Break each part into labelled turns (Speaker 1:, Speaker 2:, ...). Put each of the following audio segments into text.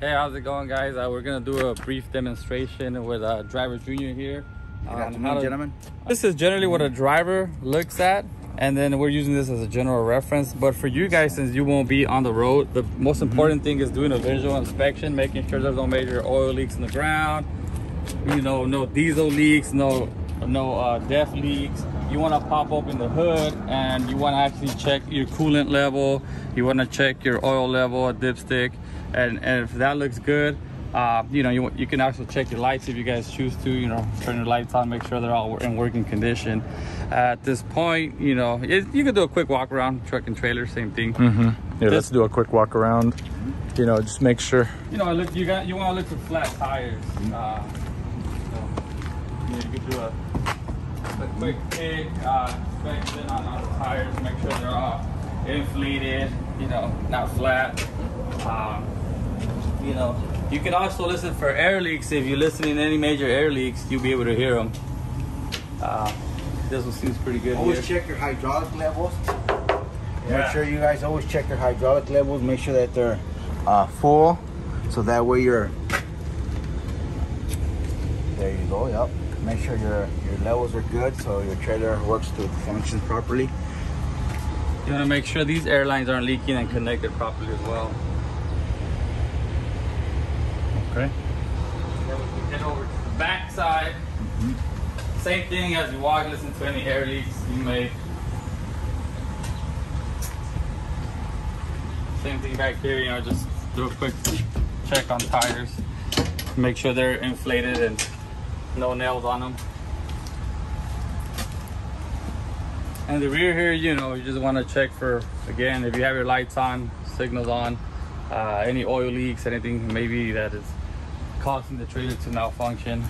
Speaker 1: Hey, how's it going, guys? Uh, we're gonna do a brief demonstration with uh, Driver Junior here.
Speaker 2: Good afternoon,
Speaker 1: how to-
Speaker 2: gentlemen.
Speaker 1: This is generally what a driver looks at, and then we're using this as a general reference. But for you guys, since you won't be on the road, the most
Speaker 2: Mm-hmm.
Speaker 1: important thing is doing a visual inspection, making sure there's no major oil leaks in the ground. You know, no diesel leaks, no no uh, DEF leaks. You want to pop open the hood, and you want to actually check your coolant level. You want to check your oil level, a dipstick, and and if that looks good, uh, you know, you, you can also check your lights if you guys choose to, you know, turn your lights on, make sure they're all in working condition. at this point, you know, it, you can do a quick walk around, truck and trailer, same thing.
Speaker 3: Yeah,
Speaker 1: This-
Speaker 3: let's do a quick walk around. You know, just make sure.
Speaker 1: You know, look, you got, you want to look for flat tires. Uh, so, you, know, you could do a, a quick kick, uh, inspection on, on the tires, make sure they're all inflated, you know, not flat. Um, you know, you can also listen for air leaks. If you listen in any major air leaks, you'll be able to hear them. Uh, this one seems pretty good
Speaker 2: Always
Speaker 1: here.
Speaker 2: check your hydraulic levels.
Speaker 1: Yeah.
Speaker 2: Make sure you guys always check your hydraulic levels. Make sure that they're uh, full, so that way you're. There you go. Yep. Make sure your your levels are good, so your trailer works to function properly.
Speaker 1: You want to make sure these airlines aren't leaking and connected properly as well.
Speaker 3: Okay.
Speaker 1: Then we can head over to the back side. Same thing as you walk, listen to any air leaks you may. Same thing back here, you know, just do a quick check on tires. Make sure they're inflated and no nails on them. And the rear here, you know, you just want to check for, again, if you have your lights on, signals on, uh, any oil leaks, anything maybe that is causing the trailer to malfunction.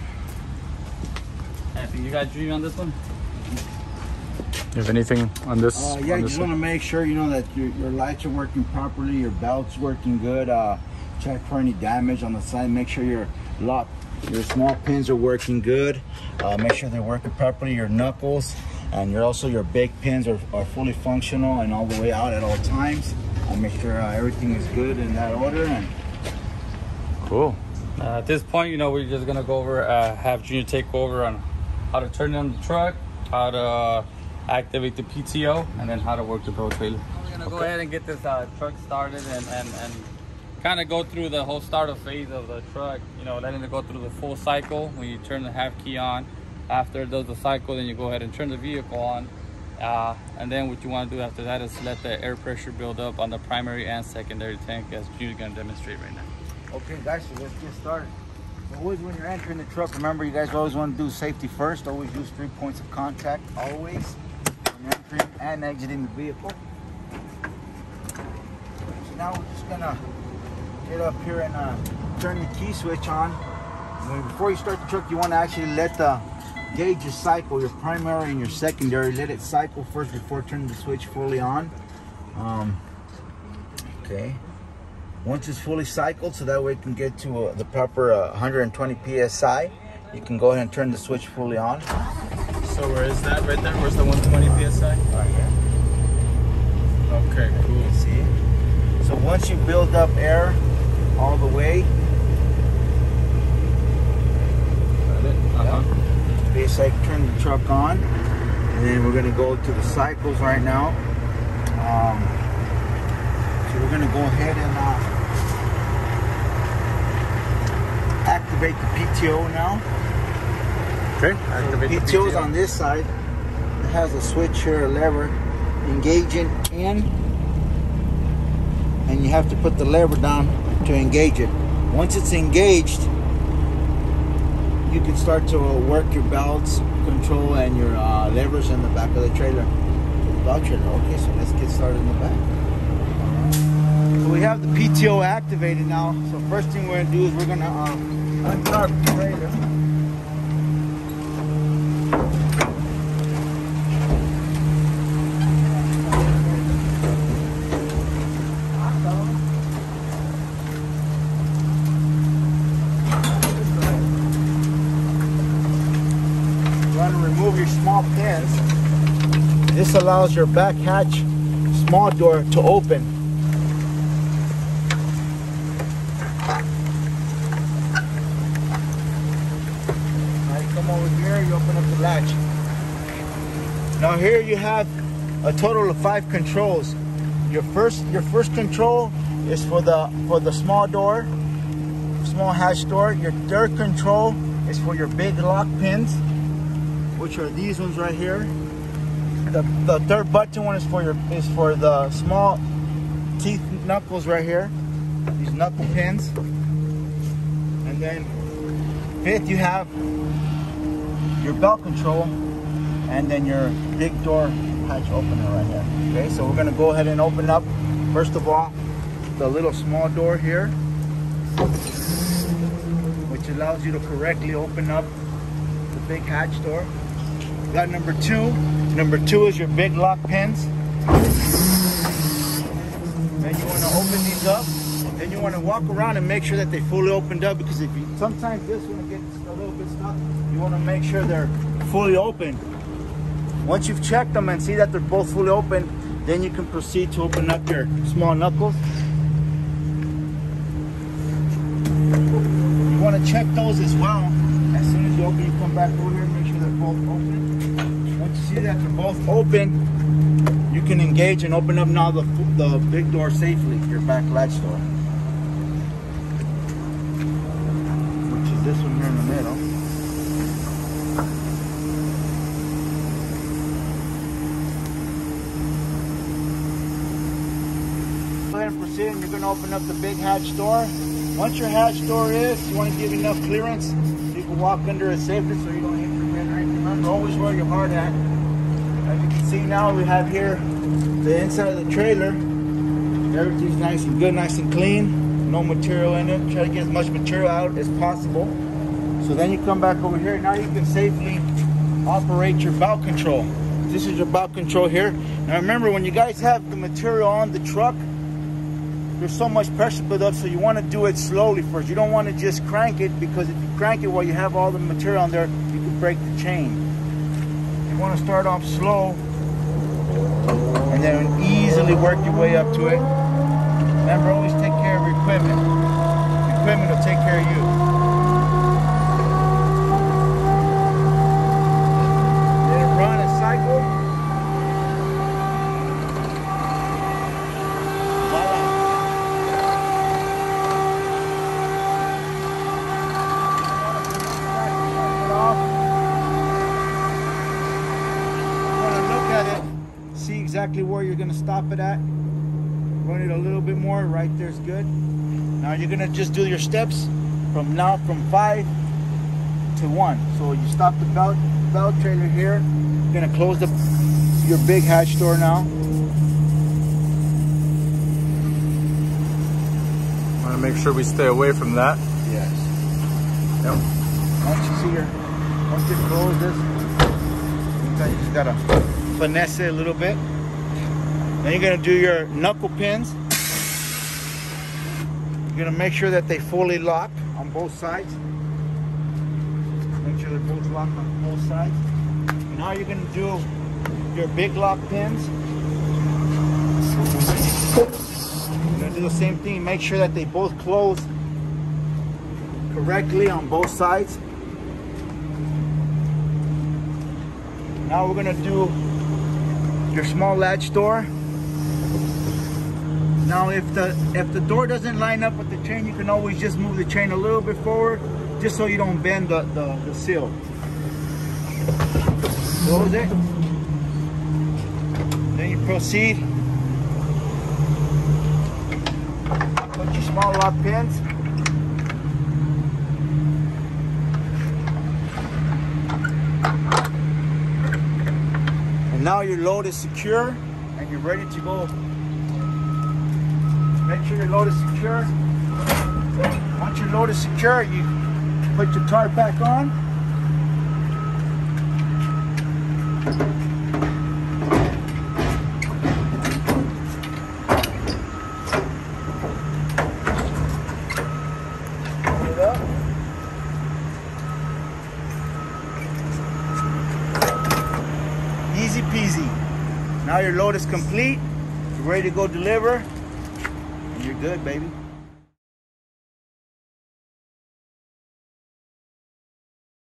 Speaker 1: Anything you got dream on this one?
Speaker 3: You have anything on this?
Speaker 2: Uh, yeah,
Speaker 3: on this
Speaker 2: just want to make sure you know that your, your lights are working properly, your belt's working good. Uh, check for any damage on the side. Make sure your lock, your small pins are working good. Uh, make sure they're working properly. Your knuckles and your also your big pins are, are fully functional and all the way out at all times. Uh, make sure uh, everything is good in that order. And
Speaker 3: Cool.
Speaker 1: Uh, at this point, you know, we're just gonna go over, uh, have Junior take over on how to turn on the truck, how to uh, activate the PTO, and then how to work the pro trailer. We're gonna go ahead and get this uh, truck started and, and, and kind of go through the whole startup phase of the truck, you know, letting it go through the full cycle. When you turn the half key on, after it does the cycle, then you go ahead and turn the vehicle on. Uh, and then what you want to do after that is let the air pressure build up on the primary and secondary tank as Junior's gonna demonstrate right now.
Speaker 2: Okay, guys, so let's get started. Always when you're entering the truck, remember you guys always want to do safety first. Always use three points of contact, always. When entering and exiting the vehicle. So now we're just gonna get up here and uh, turn the key switch on. Before you start the truck, you want to actually let the gauges cycle, your primary and your secondary. Let it cycle first before turning the switch fully on. Um, okay. Once it's fully cycled, so that way it can get to uh, the proper uh, 120 psi, you can go ahead and turn the switch fully on.
Speaker 3: So where is that right there? Where's the 120 psi?
Speaker 2: Right here.
Speaker 3: Okay, cool.
Speaker 2: see. So once you build up air all the way,
Speaker 3: Uh-huh.
Speaker 2: basically turn the truck on, and then we're gonna go to the cycles right now. Um, so we're gonna go ahead and uh, activate the PTO now.
Speaker 3: Okay. Activate the
Speaker 2: PTO's
Speaker 3: PTO.
Speaker 2: on this side. It has a switch here, a lever, engaging in, and you have to put the lever down to engage it. Once it's engaged, you can start to work your belts, control, and your uh, levers in the back of the trailer. The dog trailer. Okay, so let's get started in the back. So we have the PTO activated now. So first thing we're gonna do is we're gonna um, remove your small pins. This allows your back hatch small door to open. Now here you have a total of five controls. Your first your first control is for the for the small door, small hatch door. Your third control is for your big lock pins, which are these ones right here. The, the third button one is for your is for the small teeth knuckles right here. These knuckle pins. And then fifth you have your belt control and then your big door hatch opener right here. Okay, so we're gonna go ahead and open up, first of all, the little small door here, which allows you to correctly open up the big hatch door. Got number two. Number two is your big lock pins. Then you wanna open these up. Then you wanna walk around and make sure that they fully opened up because if you, sometimes this one gets a little bit stuck, you wanna make sure they're fully open. Once you've checked them and see that they're both fully open, then you can proceed to open up your small knuckles. You want to check those as well. As soon as you open, you come back over here and make sure they're both open. Once you see that they're both open, you can engage and open up now the, the big door safely, your back latch door. And proceed and you're going to open up the big hatch door. Once your hatch door is, you want to give enough clearance. You can walk under it safely so you don't hit your head or anything. Remember, always wear your hard hat. As you can see now, we have here the inside of the trailer. Everything's nice and good, nice and clean. No material in it. Try to get as much material out as possible. So then you come back over here. Now you can safely operate your belt control. This is your belt control here. Now remember, when you guys have the material on the truck, there's so much pressure built up, so you want to do it slowly first. You don't want to just crank it because if you crank it while you have all the material on there, you can break the chain. You want to start off slow and then easily work your way up to it. Remember, always take care of your equipment. Equipment will take care of you. Exactly where you're going to stop it at. Run it a little bit more, right there's good. Now you're going to just do your steps from now from five to one. So you stop the belt, belt trailer here. You're going to close the your big hatch door now.
Speaker 3: Want to make sure we stay away from that.
Speaker 2: Yes.
Speaker 3: Yep.
Speaker 2: Once you see your, once you close this, you just gotta finesse it a little bit. Then you're gonna do your knuckle pins. You're gonna make sure that they fully lock on both sides. Make sure they're both locked on both sides. Now you're gonna do your big lock pins. You're gonna do the same thing. Make sure that they both close correctly on both sides. Now we're gonna do your small latch door. Now if the if the door doesn't line up with the chain, you can always just move the chain a little bit forward, just so you don't bend the, the, the seal. Close it. Then you proceed. Put your small lock pins. And now your load is secure and you're ready to go. Make sure your load is secure. Once your load is secure, you put your tarp back on. Easy peasy. Now your load is complete. You're ready to go deliver. Good, baby.